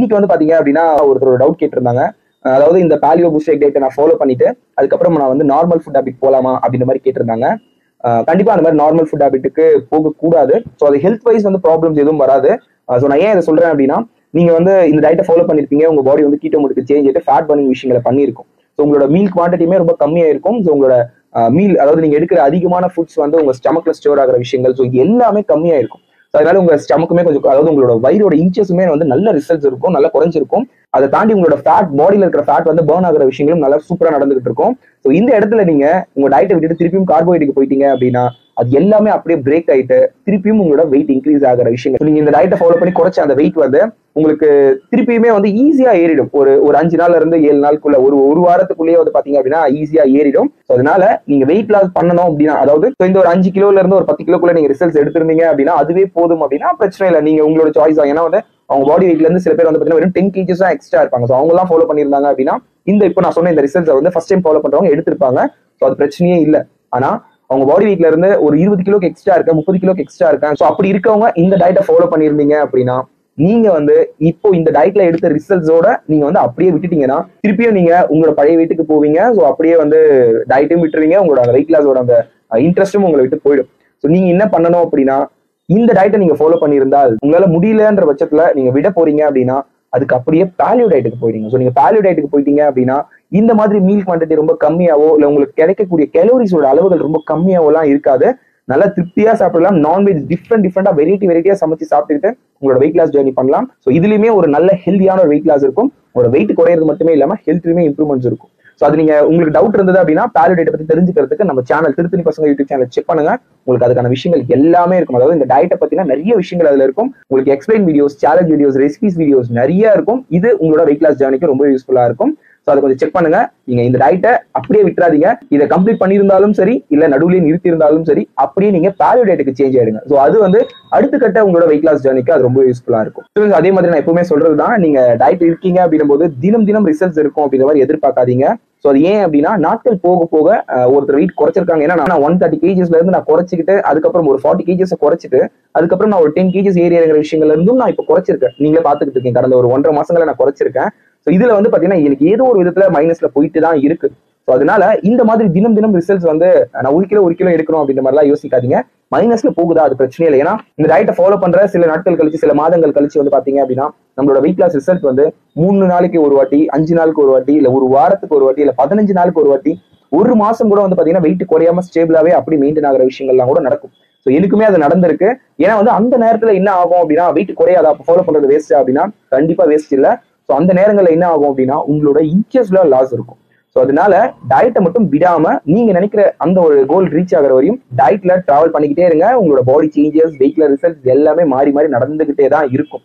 இன்னைக்கு வந்து பாத்தீங்க அப்படின்னா ஒருத்தர் டவுட் கேட்டிருந்தாங்க. அதாவது இந்த பாலியோ புஷேக் டேட்டை நான் ஃபாலோ பண்ணிட்டு அதுக்கப்புறம் நான் வந்து நார்மல் ஃபுட் ஹேபிட் போலாமா அப்படின்ற மாதிரி கேட்டிருந்தாங்க. கண்டிப்பா அந்த மாதிரி நார்மல் ஃபுட் ஹேபிட்டுக்கு போகக்கூடாது. ஸோ அது ஹெல்த் வைஸ் வந்து ப்ராப்ளம்ஸ் எதுவும் வராது. ஸோ நான் ஏன் இதை சொல்றேன் அப்படின்னா நீங்க வந்து இந்த டயட்டை ஃபாலோ பண்ணிருப்பீங்க உங்க பாடி வந்து கீட்டோ முடிக்கு சேஞ்ச் ஆகிட்டு ஃபேட் பர்னிங் விஷயங்களை பண்ணியிருக்கும். ஸோ உங்களோட மீல் குவான்டிட்டியுமே ரொம்ப கம்மியா இருக்கும் ஸோ உங்களோட மீல் அதாவது நீங்க எடுக்கிற அதிகமான ஃபுட்ஸ் வந்து உங்க ஸ்டமக்ல ஸ்டோர் ஆகிற விஷயங்கள் ஸோ எல்லாமே கம்மியா இருக்கும் அதனால உங்க ஸ்டமக்குமே கொஞ்சம் அதாவது உங்களோட வயிறோட இன்ச்சஸுமே வந்து நல்ல ரிசல்ட்ஸ் இருக்கும் நல்லா குறைஞ்சிருக்கும். அதை தாண்டி உங்களோட ஃபேட் பாடியில் இருக்கிற ஃபேட் வந்து பேர்ன் ஆகிற விஷயங்களும் நல்லா சூப்பராக நடந்துகிட்டு இருக்கும். ஸோ இந்த இடத்துல நீங்க உங்க டயட்டை விட்டுட்டு திருப்பியும் கார்போஹைட்ரேட் போயிட்டீங்க அப்படின்னா அது எல்லாமே அப்படியே பிரேக் ஆயிட்டு திருப்பியும் உங்களோட வெயிட் இன்க்ரீஸ் ஆகிற விஷயங்கள். நீங்க இந்த டயட்டை ஃபாலோ பண்ணி குறைச்ச அந்த வெயிட் வந்து உங்களுக்கு திருப்பியுமே வந்து ஈஸியா ஏறிடும். ஒரு ஒரு அஞ்சு நாள்ல இருந்து ஏழு நாளுக்குள்ள ஒரு ஒரு வாரத்துக்குள்ளேயே வந்து பாத்தீங்க அப்படின்னா ஈஸியா ஏறிடும். அதனால நீங்க வெயிட் லாஸ் பண்ணணும் அப்படின்னா அதாவது இந்த ஒரு அஞ்சு கிலோல இருந்து ஒரு பத்து கிலோக்குள்ள நீங்க ரிசல்ட்ஸ் எடுத்திருந்தீங்க அப்படின்னா அதுவே போதும் அப்படின்னா பிரச்சனை இல்லை. நீங்க உங்களோட சாய்ஸ் தான். ஏன்னா வந்து அவங்க பாடி வெயிட்ல இருந்து சில பேர் வந்து பாத்தீங்கன்னா வெறும் டென் கேஜஸ் தான் எக்ஸ்ட்ரா இருப்பாங்க. ஸோ அவங்க எல்லாம் ஃபாலோ பண்ணியிருந்தாங்க அப்படின்னா இந்த இப்போ நான் சொன்ன இந்த ரிசல்ட்ஸ் வந்து ஃபர்ஸ்ட் டைம் ஃபாலோ பண்றவங்க எடுத்திருப்பாங்க. ஸோ அது பிரச்சனையே இல்லை. ஆனா அவங்க பாடி வெயிட்ல இருந்து ஒரு இருபது கிலோக்கு எக்ஸ்ட்ரா இருக்க முப்பது கிலோக்கு எக்ஸ்ட்ரா இருக்கேன். ஸோ அப்படி இருக்கவங்க இந்த டயட்டை ஃபாலோ பண்ணியிருந்தீங்க அப்படின்னா நீங்க வந்து இப்போ இந்த டயட்ல எடுத்த ரிசல்ட்ஸோட நீங்க வந்து அப்படியே விட்டுட்டீங்கன்னா திருப்பியும் நீங்க உங்களோட பழைய வீட்டுக்கு போவீங்க. ஸோ அப்படியே வந்து டயட்டும் விட்டுருவீங்க. உங்களோட வெயிட் லாஸோட அந்த இன்ட்ரெஸ்ட்டும் உங்களை விட்டு போயிடும். ஸோ நீங்க என்ன பண்ணணும் அப்படின்னா இந்த டயட்டை நீங்க ஃபாலோ பண்ணியிருந்தால் உங்களால முடியலன்ற பட்சத்துல நீங்க விட போறீங்க அப்படின்னா அதுக்கு அப்படியே பேலியோ டயட்டுக்கு போயிடுங்க. ஸோ நீங்க பேலியோ டயட்டுக்கு போயிட்டீங்க அப்படின்னா இந்த மாதிரி மீல் குவான்டிட்டி ரொம்ப கம்மியாவோ இல்ல உங்களுக்கு கிடைக்கக்கூடிய கேலோரிஸோட அளவுகள் ரொம்ப கம்மியாவோலாம் இருக்காது. நல்லா திருப்தியா சாப்பிடலாம். நான்வெஜ் டிஃப்ரெண்ட் டிஃப்ரெண்டா வெரைட்டி வெரைட்டியா சமைச்சு சாப்பிட்டுக்கிட்டு உங்களோட வெயிட் லாஸ் ஜேர்னி பண்ணலாம். ஸோ இதுலயுமே ஒரு நல்ல ஹெல்தியான ஒரு வெயிட் லாஸ் இருக்கும். ஒரு வெயிட் குறையிறது மட்டுமே இல்லாம ஹெல்த்லயுமே இம்ப்ரூவ்மெண்ட்ஸ் இருக்கும். ஸோ அது நீங்க உங்களுக்கு டவுட் இருந்தது அப்படின்னா பேலிடேட்டை பத்தி தெரிஞ்சுக்கிறதுக்கு நம்ம சேனல் திருத்தணி பசங்க யூடியூப் சேனல் செக் பண்ணுங்க. உங்களுக்கு அதுக்கான விஷயங்கள் எல்லாமே இருக்கும். அதாவது இந்த டயட்டை பத்தின நிறைய விஷயங்கள் அதுல இருக்கும். உங்களுக்கு explain videos challenge videos recipes videos நிறைய இருக்கும். இது உங்களோட வெயிட் லாஸ் ஜேர்னிக்கு ரொம்ப யூஸ்ஃபுல்லா இருக்கும். ஸோ அதை கொஞ்சம் செக் பண்ணுங்க. நீங்க இந்த டயட்டை அப்படியே விட்டுறாதீங்க. இதை கம்ப்ளீட் பண்ணியிருந்தாலும் சரி இல்ல நடுவுலயே நிறுத்தி இருந்தாலும் சரி அப்படியே நீங்க பேலியோ டயட்டுக்கு சேஞ்ச் ஆயிடுங்க. ஸோ அது வந்து அடுத்த கட்ட உங்களோட வெயிட் லாஸ் ஜேர்னிக்கு அது ரொம்ப யூஸ்ஃபுல்லா இருக்கும். அதே மாதிரி நான் எப்பவுமே சொல்றது தான் நீங்க டயட் இருக்கீங்க அப்படின்னும் போது தினம் தினம் ரிசல்ட்ஸ் இருக்கும் அப்படிங்கிற மாதிரி எதிர்பார்க்காதீங்க. ஸோ அது ஏன் அப்படின்னா நாட்கள் போக போக ஒருத்தர் வெயிட் குறைச்சிருக்காங்க. ஏன்னா நான் ஒன் தேர்ட்டி கேஜஸ்ல இருந்து நான் குறைச்சிக்கிட்டு அதுக்கப்புறம் ஒரு ஃபார்ட்டி கேஜஸ் குறைச்சிட்டு அதுக்கப்புறம் நான் ஒரு டென் கேஜஸ் ஏரியாங்கிற விஷயங்கள்ல இருந்தும் நான் இப்போ குறைச்சிருக்கேன். நீங்களே பார்த்துக்கிட்டு இருக்கீங்க. கடந்த ஒரு ஒன்றரை மாசங்கள நான் குறைச்சிருக்கேன். ஸோ இதுல வந்து பாத்தீங்கன்னா எனக்கு ஏதோ ஒரு விதத்துல மைனஸ்ல போயிட்டு தான் இருக்கு. ஸோ அதனால இந்த மாதிரி தினம் தினம் ரிசல்ட்ஸ் வந்து நான் ஒரு கிலோ ஒரு கிலோ எடுக்கணும் அப்படின்ற மாதிரிலாம் யோசிக்காதீங்க. மைனஸ்ல போகுதா? அது பிரச்சனை இல்லை. ஏன்னா இந்த டயட்டை ஃபாலோ பண்ற சில நாட்கள் கழிச்சு சில மாதங்கள் கழிச்சு வந்து பாத்தீங்க அப்படின்னா நம்மளோட வெயிட் லாஸ் ரிசல்ட் வந்து மூணு நாளைக்கு ஒரு வாட்டி அஞ்சு நாளுக்கு ஒரு வாட்டி இல்ல ஒரு வாரத்துக்கு ஒரு வாட்டி இல்ல பதினஞ்சு நாளுக்கு ஒரு வாட்டி ஒரு மாசம் கூட வந்து பாத்தீங்கன்னா வெயிட் குறையாம ஸ்டேபிளாவே அப்படி மெயின்டைன் ஆகிற விஷயங்கள்லாம் கூட நடக்கும். ஸோ எனக்குமே அது நடந்திருக்கு. ஏன்னா வந்து அந்த நேரத்துல என்ன ஆகும் அப்படின்னா வெயிட் குறையாத? அப்போ ஃபாலோ பண்றது வேஸ்ட் அப்படின்னா கண்டிப்பா வேஸ்ட் இல்லை. ஸோ அந்த நேரங்களில் என்ன ஆகும் அப்படின்னா உங்களோட இன்ச்சஸ்ல லாஸ் இருக்கும். ஸோ அதனால டயட்டை மட்டும் விடாம நீங்க நினைக்கிற அந்த ஒரு கோல் ரீச் ஆகிற வரையும் டயட்ல டிராவல் பண்ணிக்கிட்டே இருங்க. உங்களோட பாடி சேஞ்சஸ் வெயிட்ல ரிசல்ட்ஸ் எல்லாமே மாறி மாறி நடந்துகிட்டே தான் இருக்கும்.